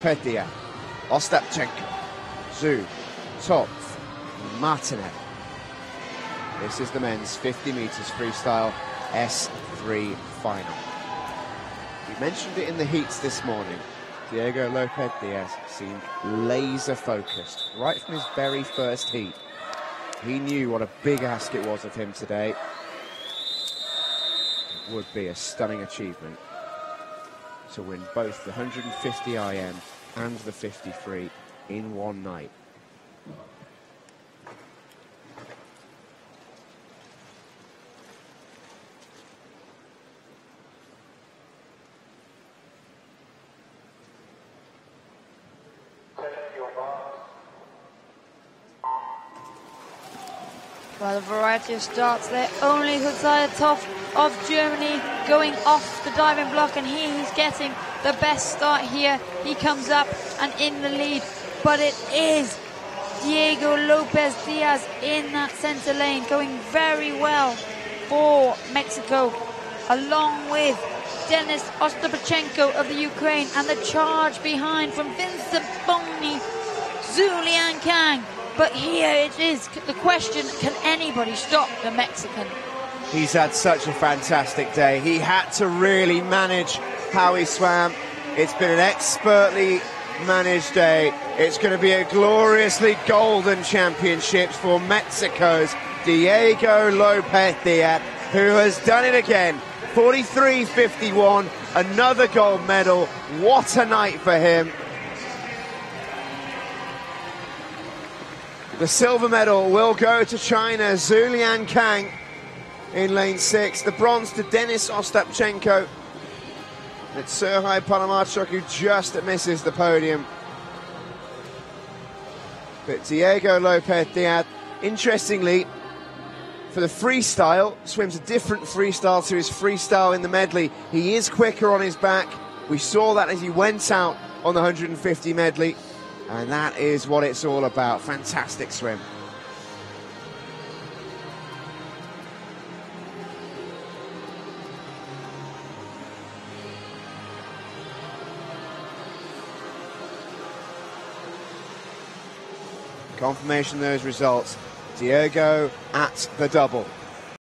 Pedia, Ostapchenko, Zhu, Top, Martinet. This is the men's 50 metres freestyle S3 final. We mentioned it in the heats this morning. Diego Lopez Diaz seemed laser focused right from his very first heat. He knew what a big ask it was of him today. It would be a stunning achievement to win both the 150 IM and the 53 in one night. Well, a variety of starts there. Only Huzayatov of Germany going off the diving block, and he's getting the best start here. He comes up and in the lead, but it is Diego Lopez Diaz in that center lane, going very well for Mexico, along with Denis Ostapchenko of the Ukraine, and the charge behind from Vincent Boni, Zou Liankang. But here it is the question can anybody stop the Mexican? He's had such a fantastic day. He had to really manage how he swam. It's been an expertly managed day. It's going to be a gloriously golden championship for Mexico's Diego Lopez Diaz, who has done it again. 43 51, another gold medal. What a night for him. The silver medal will go to China, Zou Liankang in lane six. The bronze to Denis Ostapchenko. It's Serhii Palamarchuk who just misses the podium. But Diego Lopez Diaz, interestingly, for the freestyle, swims a different freestyle to his freestyle in the medley. He is quicker on his back. We saw that as he went out on the 150 medley. And that is what it's all about. Fantastic swim. Confirmation of those results. Diego at the double.